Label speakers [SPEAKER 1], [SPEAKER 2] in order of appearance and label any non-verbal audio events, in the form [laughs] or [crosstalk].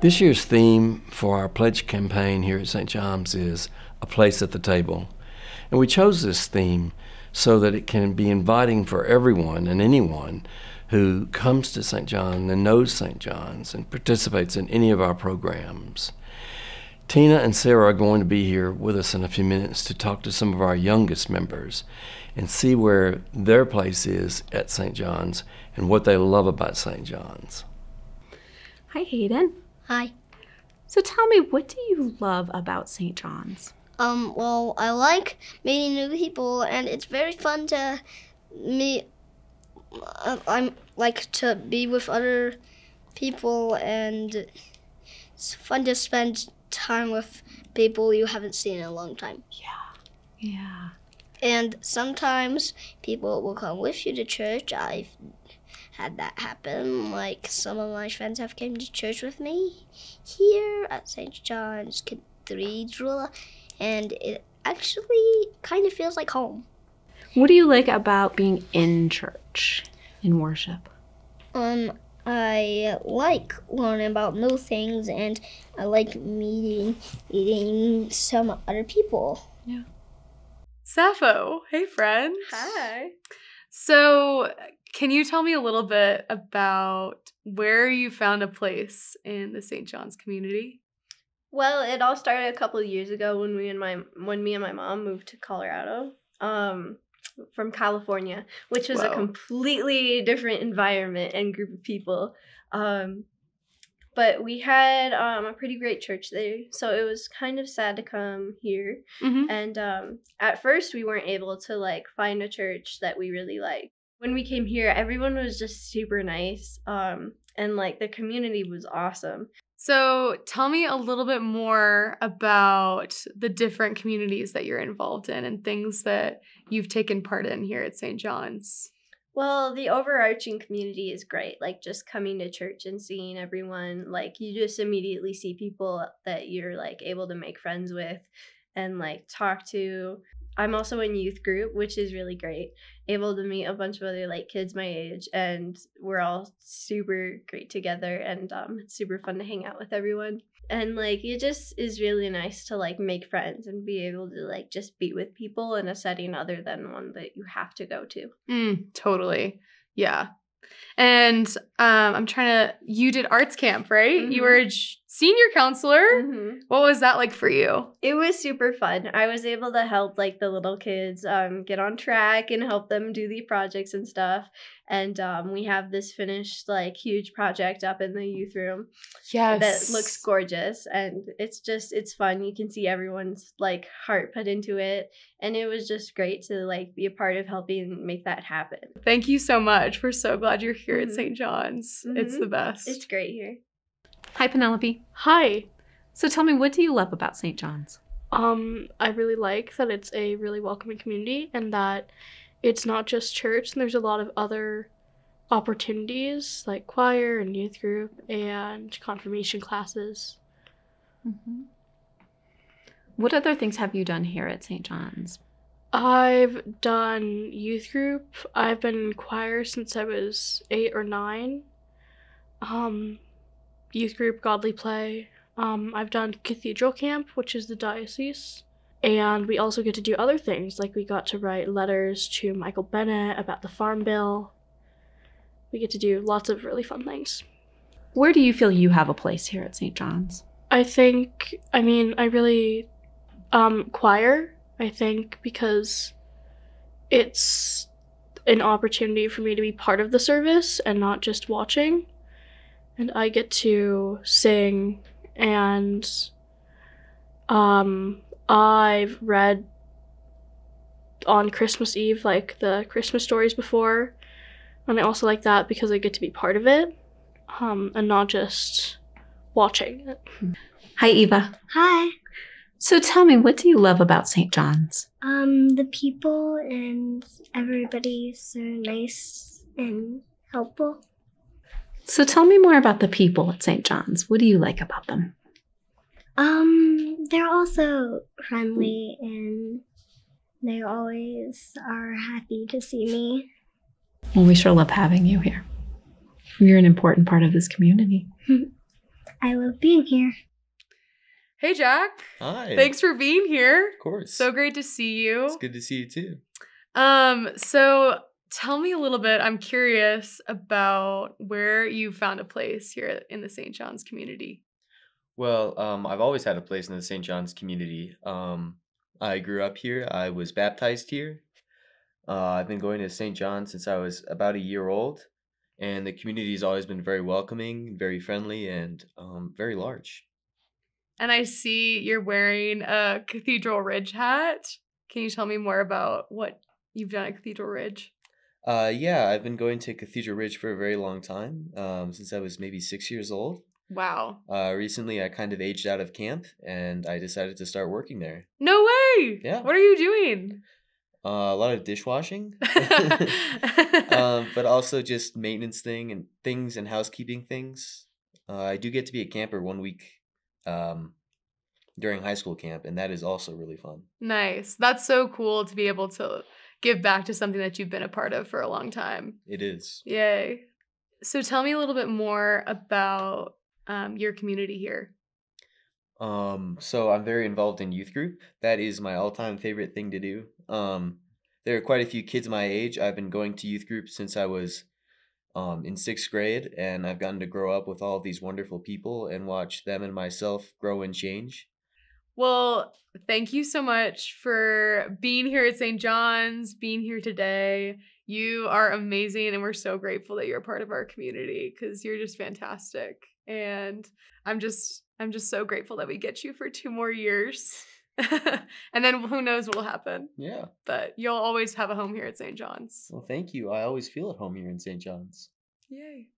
[SPEAKER 1] This year's theme for our pledge campaign here at St. John's is A Place at the Table. And we chose this theme so that it can be inviting for everyone and anyone who comes to St. John and knows St. John's and participates in any of our programs. Tina and Sarah are going to be here with us in a few minutes to talk to some of our youngest members and see where their place is at St. John's and what they love about St. John's.
[SPEAKER 2] Hi, Hayden.
[SPEAKER 3] Hi.
[SPEAKER 2] So tell me, what do you love about St. John's?
[SPEAKER 3] Um, well, I like meeting new people, and it's very fun to meet. Uh, I'm like to be with other people, and it's fun to spend time with people you haven't seen in a long time.
[SPEAKER 2] Yeah. Yeah.
[SPEAKER 3] And sometimes people will come with you to church. I've had that happen. Like some of my friends have came to church with me here at St. John's Cathedral, and it actually kind of feels like home.
[SPEAKER 2] What do you like about being in church, in worship?
[SPEAKER 3] Um, I like learning about new things, and I like meeting meeting some other people. Yeah.
[SPEAKER 4] Sappho, hey friend.
[SPEAKER 5] Hi.
[SPEAKER 4] So, can you tell me a little bit about where you found a place in the St. John's community?
[SPEAKER 5] Well, it all started a couple of years ago when we and my when me and my mom moved to Colorado. Um from California, which was a completely different environment and group of people. Um but we had um, a pretty great church there, so it was kind of sad to come here.
[SPEAKER 4] Mm-hmm.
[SPEAKER 5] And um, at first, we weren't able to like find a church that we really liked. When we came here, everyone was just super nice, um, and like the community was awesome.
[SPEAKER 4] So, tell me a little bit more about the different communities that you're involved in and things that you've taken part in here at St. John's.
[SPEAKER 5] Well, the overarching community is great. Like just coming to church and seeing everyone, like you just immediately see people that you're like able to make friends with and like talk to. I'm also in youth group, which is really great. Able to meet a bunch of other like kids my age and we're all super great together and um it's super fun to hang out with everyone. And like it just is really nice to like make friends and be able to like just be with people in a setting other than one that you have to go to.
[SPEAKER 4] Mm, totally. Yeah. And um, I'm trying to, you did arts camp, right? You
[SPEAKER 5] Mhm.
[SPEAKER 4] were a j- senior counselor.
[SPEAKER 5] Mhm.
[SPEAKER 4] What was that like for you?
[SPEAKER 5] It was super fun. I was able to help like the little kids um, get on track and help them do the projects and stuff. And um, we have this finished like huge project up in the youth room
[SPEAKER 4] Yes.
[SPEAKER 5] that looks gorgeous and it's just it's fun. You can see everyone's like heart put into it and it was just great to like be a part of helping make that happen.
[SPEAKER 4] Thank you so much. We're so glad you're here at
[SPEAKER 5] Mhm.
[SPEAKER 4] St. John's. It's
[SPEAKER 5] Mhm.
[SPEAKER 4] the best.
[SPEAKER 5] It's great here.
[SPEAKER 2] Hi, Penelope.
[SPEAKER 6] Hi.
[SPEAKER 2] So tell me, what do you love about St. John's?
[SPEAKER 6] Um, I really like that it's a really welcoming community and that it's not just church and there's a lot of other opportunities like choir and youth group and confirmation classes.
[SPEAKER 2] Mm-hmm. What other things have you done here at St. John's?
[SPEAKER 6] I've done youth group. I've been in choir since I was eight or nine. Um, youth group, godly play. Um, I've done cathedral camp, which is the diocese. And we also get to do other things, like we got to write letters to Michael Bennet about the farm bill. We get to do lots of really fun things.
[SPEAKER 2] Where do you feel you have a place here at St. John's?
[SPEAKER 6] I think, I mean, I really, um, choir, I think, because it's an opportunity for me to be part of the service and not just watching. And I get to sing, and um, I've read on Christmas Eve, like the Christmas stories before. And I also like that because I get to be part of it um, and not just watching it.
[SPEAKER 2] Hi, Eva.
[SPEAKER 7] Hi.
[SPEAKER 2] So tell me, what do you love about St. John's?
[SPEAKER 7] Um, the people and everybody's so nice and helpful.
[SPEAKER 2] So tell me more about the people at St. John's. What do you like about them?
[SPEAKER 7] Um, they're also friendly and they always are happy to see me.
[SPEAKER 2] Well, we sure love having you here. You're an important part of this community. [laughs]
[SPEAKER 7] I love being here.
[SPEAKER 4] Hey, Jack.
[SPEAKER 8] Hi.
[SPEAKER 4] Thanks for being here.
[SPEAKER 8] Of course.
[SPEAKER 4] So great to see you.
[SPEAKER 8] It's good to see you too.
[SPEAKER 4] Um, so tell me a little bit. I'm curious about where you found a place here in the St. John's community.
[SPEAKER 8] Well, um, I've always had a place in the St. John's community. Um, I grew up here. I was baptized here. Uh, I've been going to St. John since I was about a year old, and the community has always been very welcoming, very friendly, and um, very large.
[SPEAKER 4] And I see you're wearing a Cathedral Ridge hat. Can you tell me more about what you've done at Cathedral Ridge?
[SPEAKER 8] Uh, yeah, I've been going to Cathedral Ridge for a very long time, um, since I was maybe six years old.
[SPEAKER 4] Wow.
[SPEAKER 8] Uh, recently, I kind of aged out of camp, and I decided to start working there.
[SPEAKER 4] No way.
[SPEAKER 8] Yeah.
[SPEAKER 4] What are you doing?
[SPEAKER 8] Uh, a lot of dishwashing, [laughs] [laughs] um, but also just maintenance thing and things and housekeeping things. Uh, I do get to be a camper one week um, during high school camp, and that is also really fun.
[SPEAKER 4] nice. That's so cool to be able to give back to something that you've been a part of for a long time.
[SPEAKER 8] It is.
[SPEAKER 4] Yay. So tell me a little bit more about um, your community here.
[SPEAKER 8] Um, so I'm very involved in youth group. That is my all-time favorite thing to do. Um, there are quite a few kids my age. I've been going to youth group since I was um, in sixth grade, and I've gotten to grow up with all these wonderful people and watch them and myself grow and change.
[SPEAKER 4] Well, thank you so much for being here at St. John's, being here today. You are amazing, and we're so grateful that you're a part of our community because you're just fantastic. And I'm just, I'm just so grateful that we get you for two more years. [laughs] and then who knows what will happen.
[SPEAKER 8] Yeah.
[SPEAKER 4] But you'll always have a home here at St. John's.
[SPEAKER 8] Well, thank you. I always feel at home here in St. John's.
[SPEAKER 4] Yay.